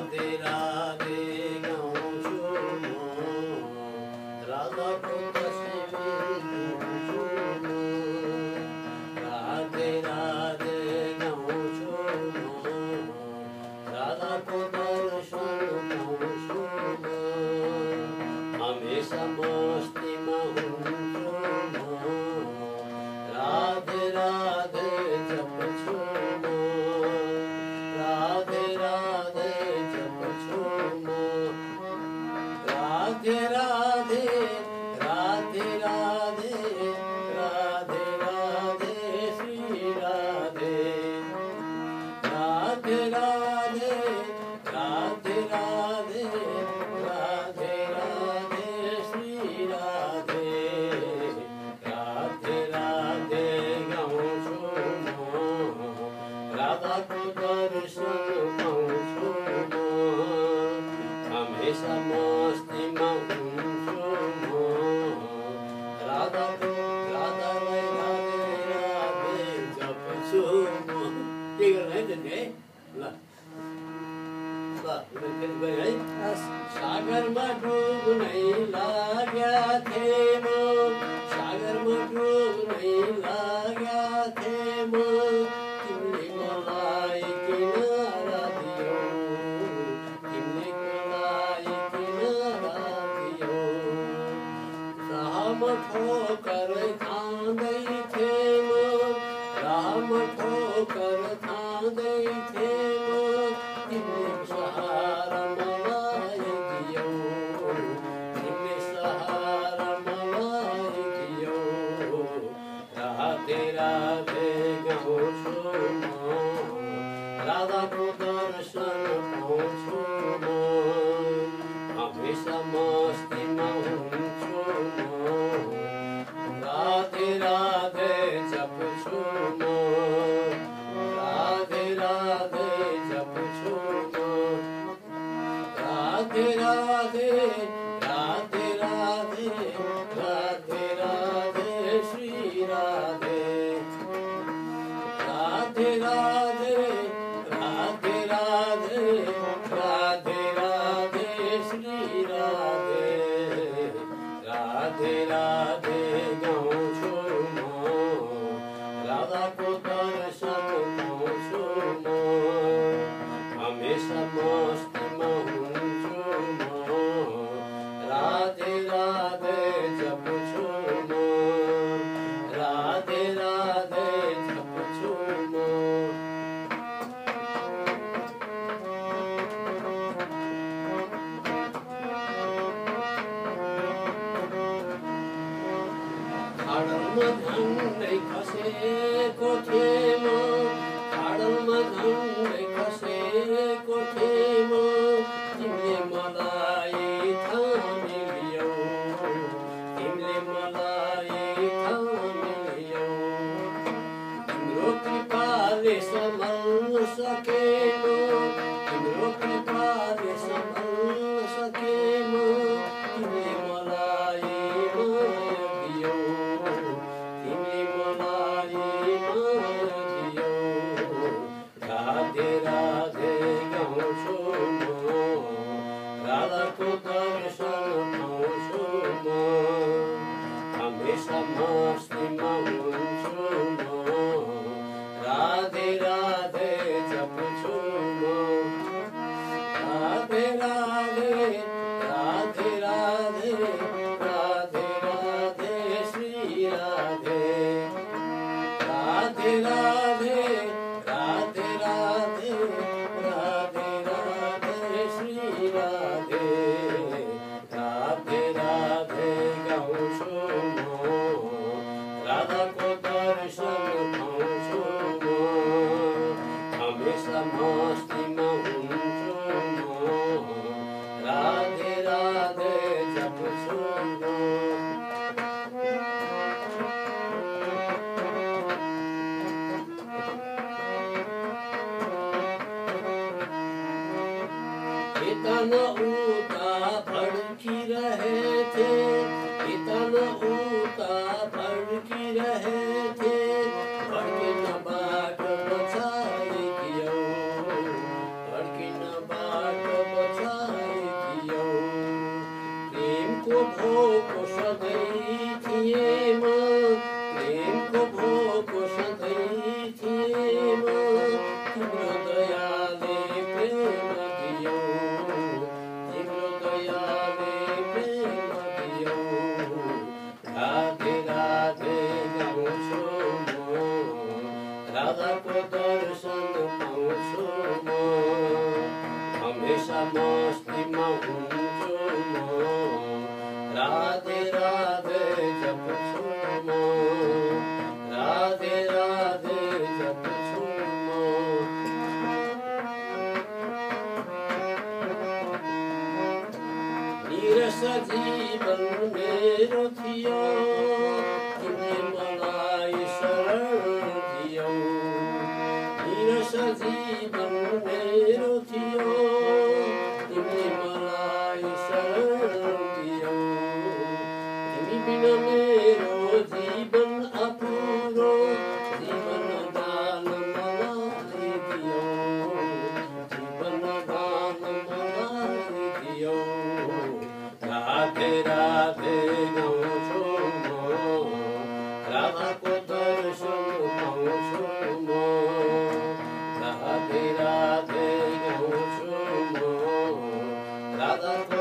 Gracias. Ram ठोकर खांदई थे लोग राम ठोकर खांदई थे लोग इन सहार मवाय कियो इन सहार राधा को दर्शन पहुँचो हमेशा Hare इतन ऊता भड़की रहे थे इतन ऊता जीवन मेरो थियो રાધા